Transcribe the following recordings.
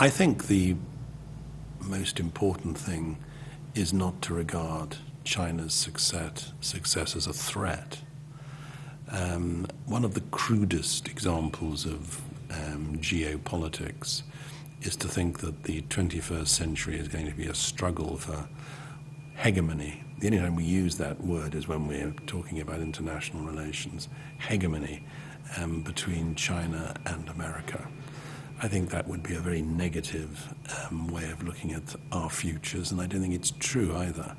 I think the most important thing is not to regard China's success, success as a threat. Um, one of the crudest examples of um, geopolitics is to think that the 21st century is going to be a struggle for hegemony. The only time we use that word is when we're talking about international relations, hegemony um, between China and America. I think that would be a very negative um, way of looking at our futures, and I don't think it's true either.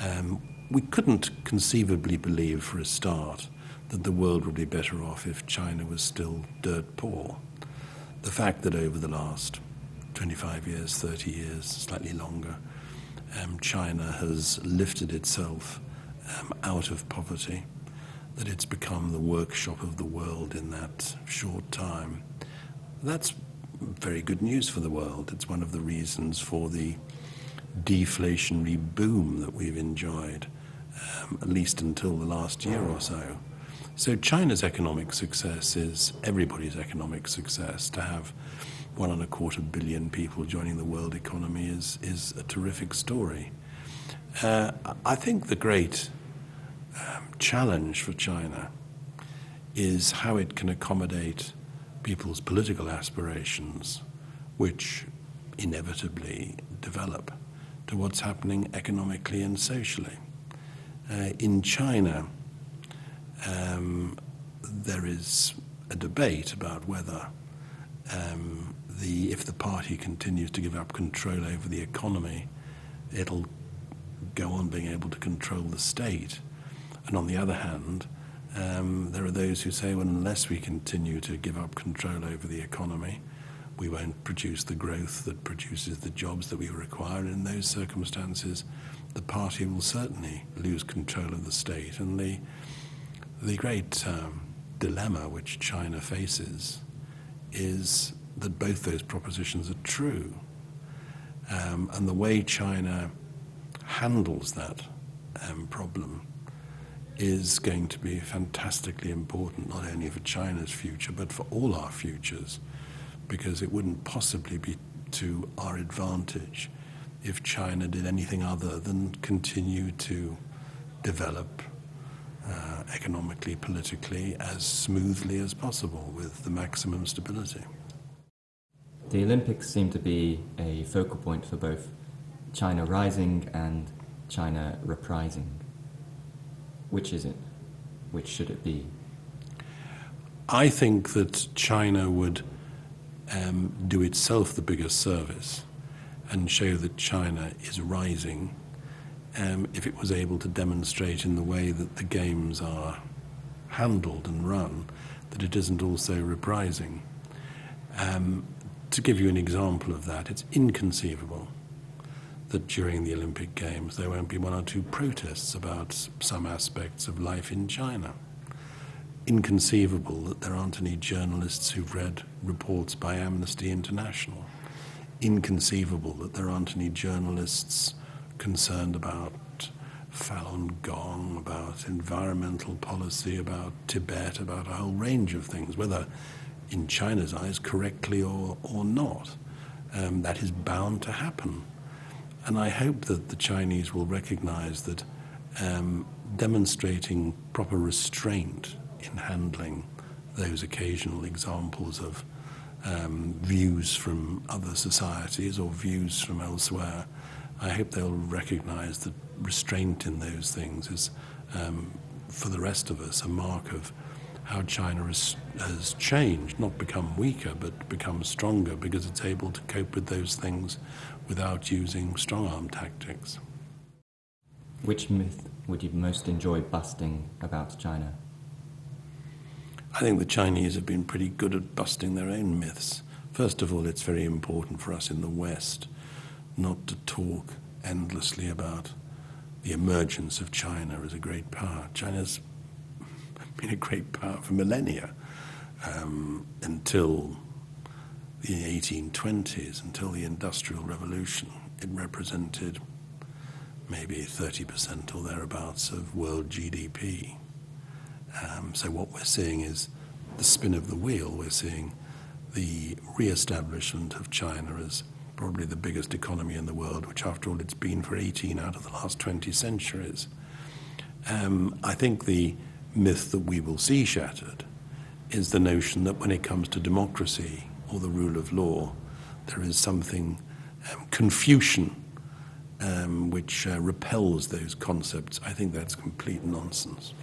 Um, we couldn't conceivably believe, for a start, that the world would be better off if China was still dirt poor. The fact that over the last 25 years, 30 years, slightly longer, um, China has lifted itself um, out of poverty, that it's become the workshop of the world in that short time. That's very good news for the world. It's one of the reasons for the deflationary boom that we've enjoyed, um, at least until the last year or so. So, China's economic success is everybody's economic success. To have one and a quarter billion people joining the world economy is, is a terrific story. Uh, I think the great um, challenge for China is how it can accommodate people's political aspirations, which inevitably develop to what's happening economically and socially. Uh, in China, um, there is a debate about whether um, the, if the party continues to give up control over the economy, it'll go on being able to control the state. And on the other hand, um, there are those who say, well, unless we continue to give up control over the economy, we won't produce the growth that produces the jobs that we require. And in those circumstances, the party will certainly lose control of the state. And the, the great um, dilemma which China faces is that both those propositions are true. Um, and the way China handles that um, problem is going to be fantastically important, not only for China's future, but for all our futures, because it wouldn't possibly be to our advantage if China did anything other than continue to develop uh, economically, politically, as smoothly as possible with the maximum stability. The Olympics seem to be a focal point for both China rising and China reprising. Which is it? Which should it be? I think that China would um, do itself the biggest service and show that China is rising um, if it was able to demonstrate in the way that the games are handled and run that it isn't also reprising. Um, to give you an example of that, it's inconceivable that during the Olympic Games there won't be one or two protests about some aspects of life in China. Inconceivable that there aren't any journalists who've read reports by Amnesty International. Inconceivable that there aren't any journalists concerned about Falun Gong, about environmental policy, about Tibet, about a whole range of things, whether in China's eyes correctly or, or not. Um, that is bound to happen. And I hope that the Chinese will recognize that um, demonstrating proper restraint in handling those occasional examples of um, views from other societies or views from elsewhere, I hope they'll recognize that restraint in those things is, um, for the rest of us, a mark of how China has, has changed, not become weaker, but become stronger because it's able to cope with those things without using strong arm tactics. Which myth would you most enjoy busting about China? I think the Chinese have been pretty good at busting their own myths. First of all, it's very important for us in the West not to talk endlessly about the emergence of China as a great power. China's been a great power for millennia um, until the 1820s until the Industrial Revolution, it represented maybe 30% or thereabouts of world GDP. Um, so what we're seeing is the spin of the wheel. We're seeing the re-establishment of China as probably the biggest economy in the world, which after all it's been for 18 out of the last 20 centuries. Um, I think the myth that we will see shattered is the notion that when it comes to democracy or the rule of law, there is something um, Confucian um, which uh, repels those concepts. I think that's complete nonsense.